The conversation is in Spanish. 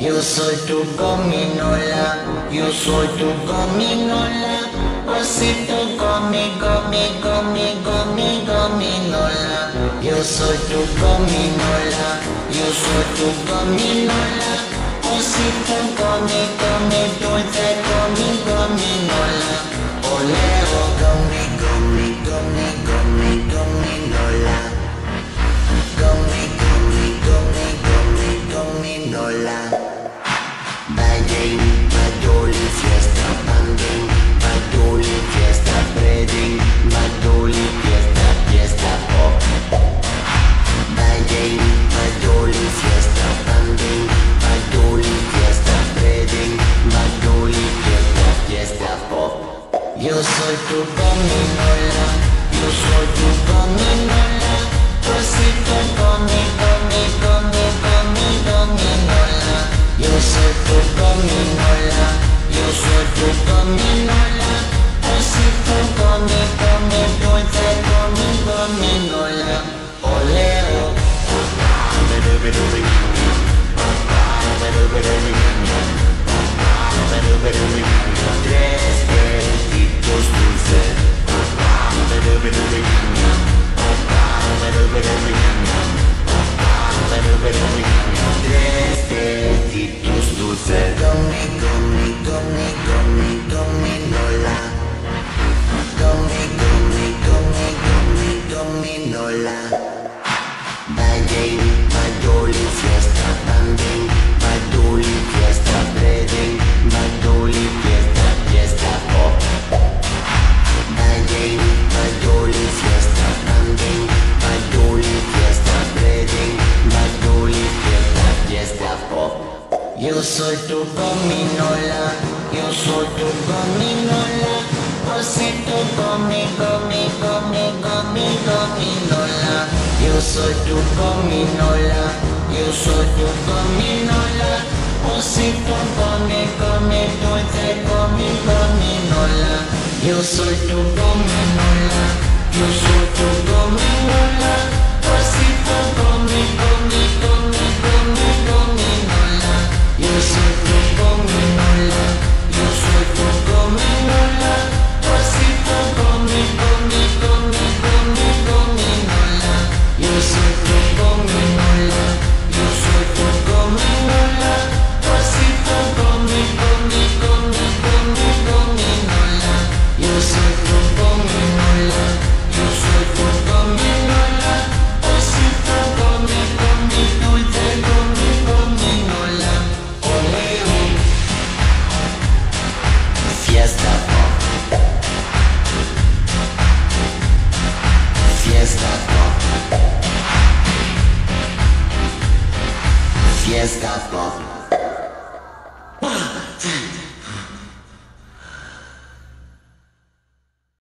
Yo soy tu gominola, yo soy tu gominola. Osito gomi, gomi, gomi, gomi, gominola. Yo soy tu gominola, yo soy tu gominola. Osito gomi, gomi, dulce, Yo soy tu gominola, yo soy tu gominola, cosito Banging, Badoli, fiesta, banging, Badoli, fiesta, breading, Badoli, fiesta, fiesta, pop. Banging, Badoli, fiesta, banging, Badoli, fiesta, breading, Badoli, fiesta, fiesta, pop. Yo soy tu gominola, yo soy tu gominola, osito gomi, gomi, gomi, gomi, gominola. Soy tu gominola, yo soy tu gominola, osito gomi, gomi, dulce gomi, gominola. Yo soy tu gominola, yo soy tu gominola, pop. Fiesta pop.